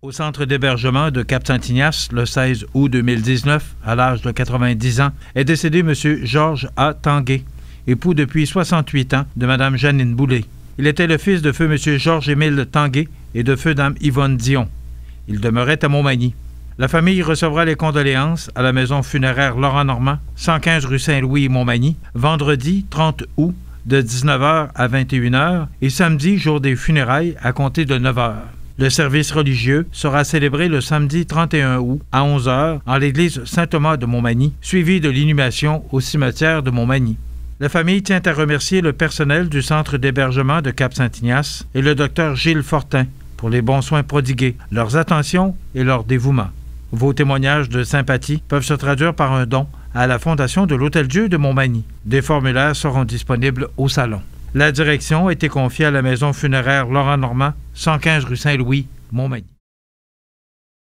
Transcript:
Au centre d'hébergement de Cap-Saint-Ignace, le 16 août 2019, à l'âge de 90 ans, est décédé M. Georges A. Tanguay, époux depuis 68 ans de Mme Janine Boulay. Il était le fils de feu M. Georges-Émile Tanguay et de feu Dame Yvonne Dion. Il demeurait à Montmagny. La famille recevra les condoléances à la maison funéraire Laurent Normand, 115 rue Saint-Louis, Montmagny, vendredi 30 août de 19h à 21h et samedi, jour des funérailles, à compter de 9h. Le service religieux sera célébré le samedi 31 août à 11h en l'église Saint-Thomas de Montmagny, suivi de l'inhumation au cimetière de Montmagny. La famille tient à remercier le personnel du centre d'hébergement de Cap-Saint-Ignace et le docteur Gilles Fortin pour les bons soins prodigués, leurs attentions et leur dévouement. Vos témoignages de sympathie peuvent se traduire par un don à la Fondation de l'Hôtel-Dieu de Montmagny. Des formulaires seront disponibles au salon. La direction a été confiée à la maison funéraire Laurent Normand, 115 rue Saint-Louis, Montmagny.